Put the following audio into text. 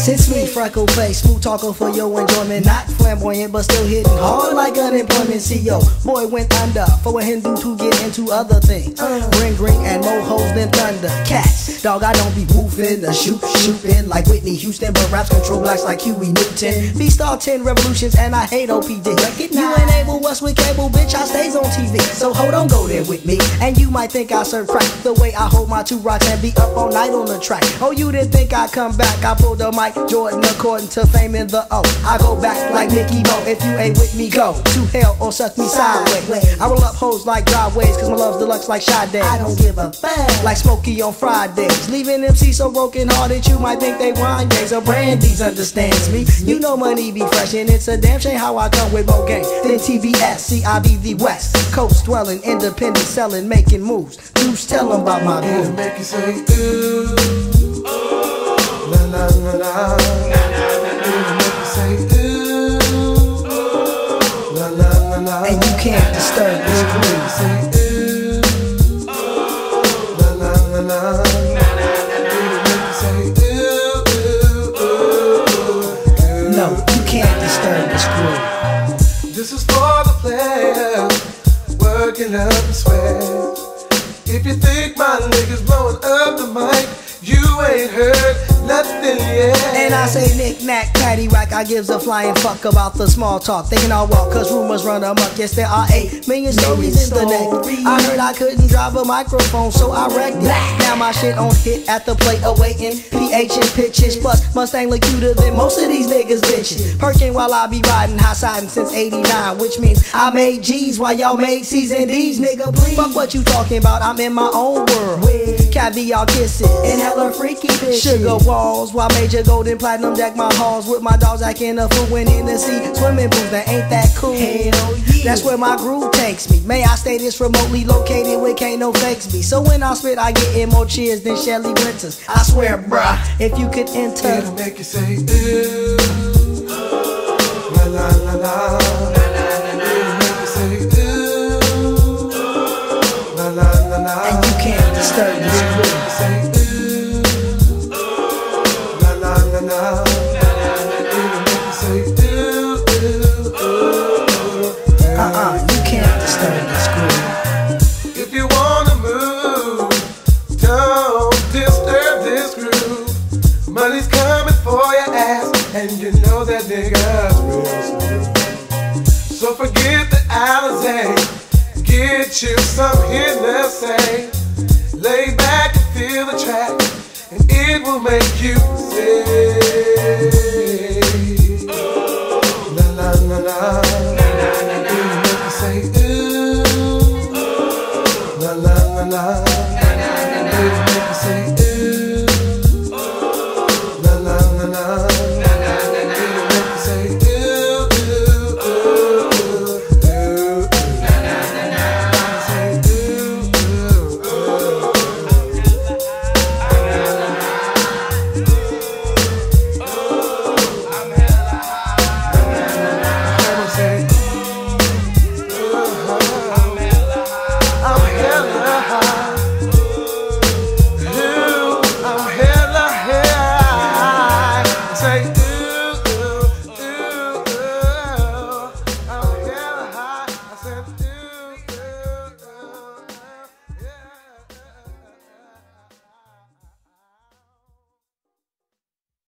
Yes, it's me, freckle face, smooth talker for your enjoyment. Not flamboyant, but still hitting hard like unemployment. CEO, boy went under for a Hindu to get into other things. Uh. Ring, ring, and dog, I don't be woofing or shoot, shooting like Whitney Houston, but raps control blacks like Huey Newton. Be star 10 revolutions, and I hate OPD. You ain't able, what's with cable, bitch? I stays on TV. So hold on, go there with me. And you might think I serve crack the way I hold my two rocks and be up all night on the track. Oh, you didn't think I come back? I pulled the mic, Jordan, according to fame in the O. I go back like Mickey Mo. If you ain't with me, go to hell or suck me sideways. I roll up hoes like driveways, cause my love's deluxe like Sade. I don't give a fuck. Like Smokey on Fridays. Leaving MC so broken hearted, you might think they Wanya's or Brandy's understands me. You know money be fresh, and it's a damn shame how I come with more game than TBS. Be the West Coast dwelling, independent selling, making moves. Juice, tell them about my groove. make you say ooh, la la la la. Make you say ooh, la la la la. And you can't disturb this It'll you this groove. This is for the players working up a sweat. If you think my niggas blowing up the mic, you ain't heard nothing yet. And I say knick knack, patty whack. I gives a flying fuck about the small talk. They can all walk, cause rumors run amok. Yes, there are eight million stories in the net. I heard I couldn't drive a microphone, so I wrecked it. Now my shit on hit at the plate, awaiting And pitches. Plus, Mustang look cuter than most of these niggas bitches. Perking while I be riding high siding since 89, which means I made G's while y'all made C's and D's, nigga. Please. Fuck what you talking about, I'm in my own world. Caviar kisses and hella freaky bitches. Sugar walls while major golden platinum deck my halls with my dogs acting a fool when in the sea. Swimming pools that ain't that cool. Hell yeah. That's where my groove takes me. May I stay this remotely located where can't no fakes me. So when I spit, I get in more cheers than Shelley Winters. I swear, bruh, if you could enter. It'll make you say ooh, la la la la. It'll make you say ooh, la la la la. And you can't disturb this groove. make you say ooh, la la la la. Know that nigga's real. So forget the Alizé, get you some Hennessy. Lay back and feel the track, and it will make you say, La la la la. It'll make you say ooh. La la la la.